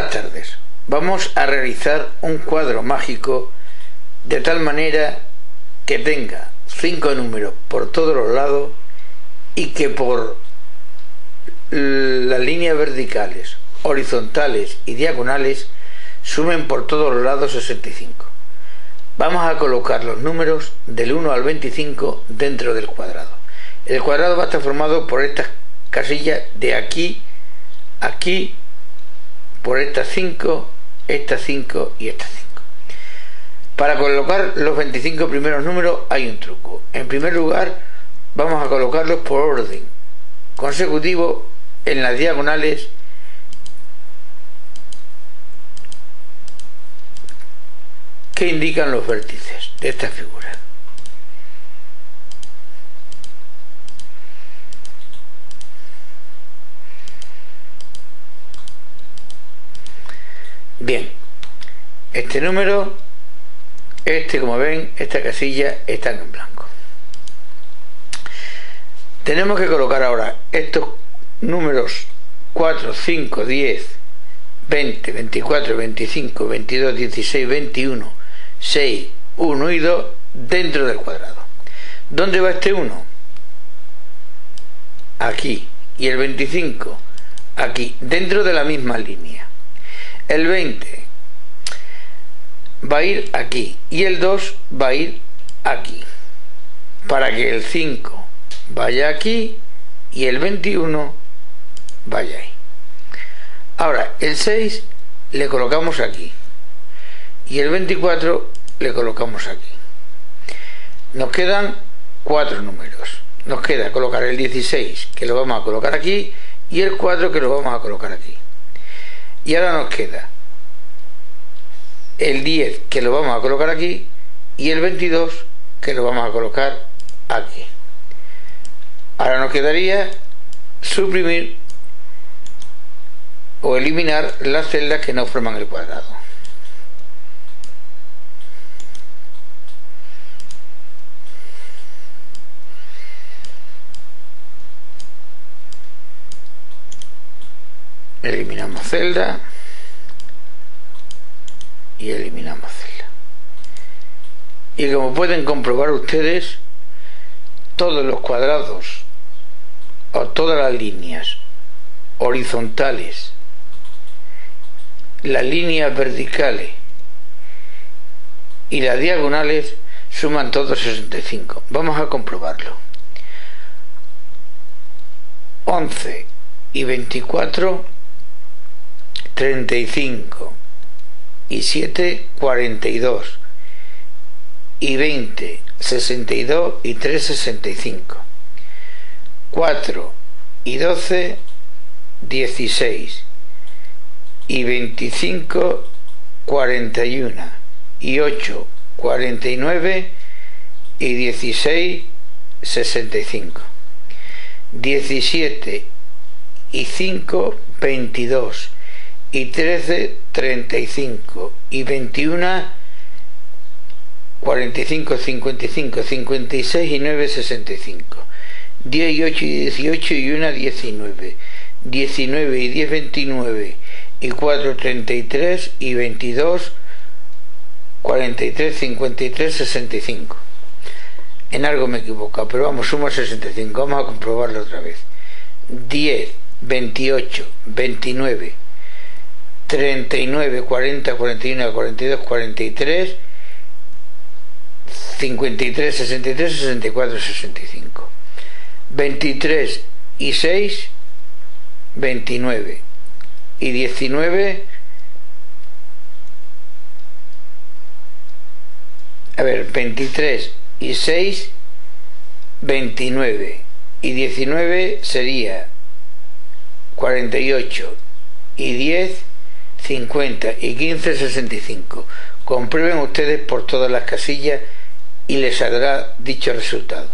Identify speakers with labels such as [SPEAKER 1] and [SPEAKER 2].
[SPEAKER 1] Buenas tardes. Vamos a realizar un cuadro mágico de tal manera que tenga cinco números por todos los lados y que por las líneas verticales, horizontales y diagonales sumen por todos los lados 65. Vamos a colocar los números del 1 al 25 dentro del cuadrado. El cuadrado va a estar formado por estas casillas de aquí, aquí, por estas 5, estas 5 y estas 5. Para colocar los 25 primeros números hay un truco. En primer lugar, vamos a colocarlos por orden consecutivo en las diagonales que indican los vértices de esta figura. Bien, este número, este como ven, esta casilla está en blanco. Tenemos que colocar ahora estos números 4, 5, 10, 20, 24, 25, 22, 16, 21, 6, 1 y 2 dentro del cuadrado. ¿Dónde va este 1? Aquí. Y el 25, aquí, dentro de la misma línea. El 20 va a ir aquí y el 2 va a ir aquí. Para que el 5 vaya aquí y el 21 vaya ahí. Ahora, el 6 le colocamos aquí y el 24 le colocamos aquí. Nos quedan cuatro números. Nos queda colocar el 16 que lo vamos a colocar aquí y el 4 que lo vamos a colocar aquí. Y ahora nos queda el 10 que lo vamos a colocar aquí y el 22 que lo vamos a colocar aquí. Ahora nos quedaría suprimir o eliminar las celdas que no forman el cuadrado. Eliminamos celda y eliminamos celda y como pueden comprobar ustedes todos los cuadrados o todas las líneas horizontales las líneas verticales y las diagonales suman todos 65 vamos a comprobarlo. 11 y 24 35 y 7 42 y 20 62 y 3 65 4 y 12 16 y 25 41 y 8 49 y 16 65 17 y 5 22 y 13, 35 y 21, 45, 55, 56 y 9, 65. 10 y 8 y 18 y 1, 19. 19 y 10, 29 y 4, 33 y 22, 43, 53, 65. En algo me equivoco, pero vamos, suma 65. Vamos a comprobarlo otra vez. 10, 28, 29, 39, 40, 41, 42, 43, 53, 63, 64, 65. 23 y 6, 29. Y 19, a ver, 23 y 6, 29. Y 19 sería 48 y 10, 50 y 15, 65. Comprueben ustedes por todas las casillas y les saldrá dicho resultado.